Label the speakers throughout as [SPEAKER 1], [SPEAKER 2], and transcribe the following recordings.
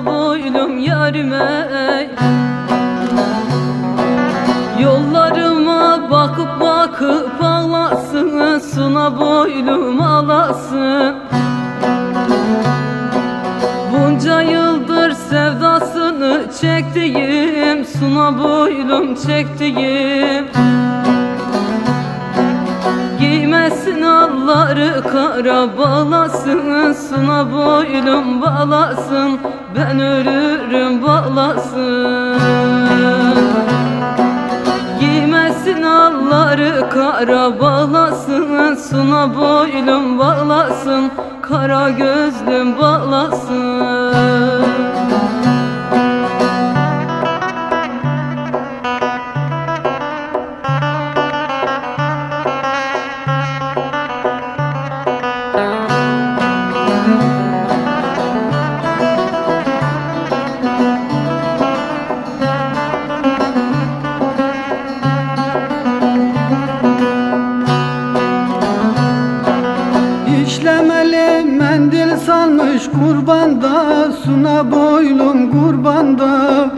[SPEAKER 1] boylum yarime Yollarıma bakıp bakıp ağlasın Suna boylum ağlasın. Bunca yıldır sevdasını çektiğim Suna boylum çektiğim. Alları kara balasın Suna boylum balasın Ben ölürüm balasın. Giymesin alları kara balasın Suna boylum balasın Kara gözlüm balasın
[SPEAKER 2] kurbanda Suna boylum kurbanda.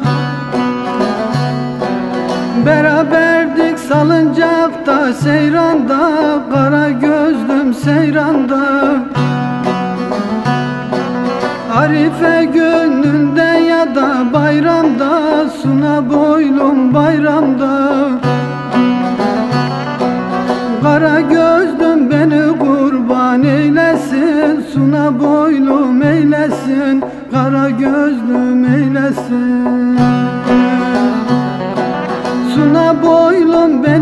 [SPEAKER 2] Beraberdik salıncakta seyranda Kara gözlüm seyranda. Arife gününde ya da bayramda Suna boylum bayramda Suna boylum eylesin Kara gözlüm eylesin. Suna boylum beni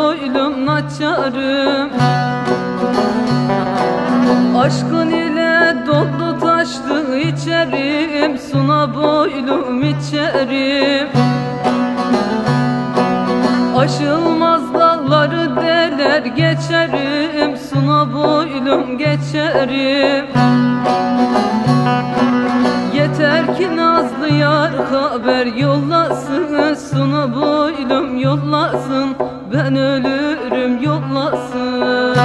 [SPEAKER 2] Suna boylum
[SPEAKER 1] naçarım. Aşkın ile doldu taştı içerim. Suna boylum içerim. Aşılmaz dalları deler geçerim. Suna boylum geçerim. Yeter ki Nazlı yar haber yollasın. Suna boylum yollasın Ben ölürüm yollasın.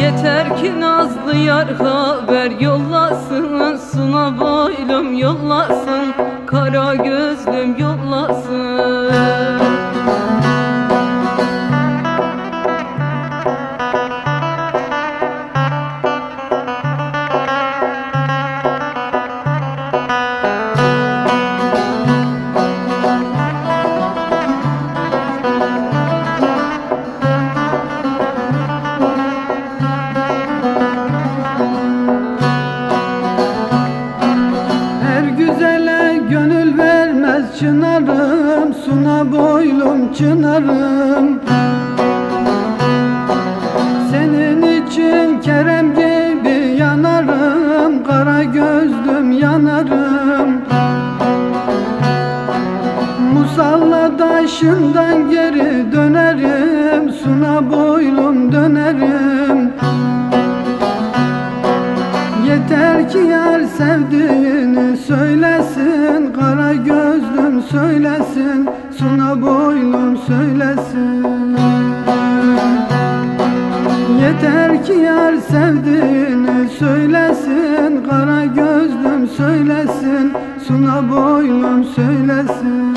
[SPEAKER 1] Yeter ki Nazlı yar haber yollasın Suna boylum yollasın. Kara gözlüm
[SPEAKER 2] Boylum çınarım Senin için Kerem gibi yanarım Kara gözlüm yanarım. Musalla taşından geri dönerim Suna boylum dönerim. Yeter ki yar sevdiğini söylesin söylesin Suna boylum söylesin. Yeter ki yar sevdiğini söylesin Kara gözlüm söylesin Suna boylum söylesin.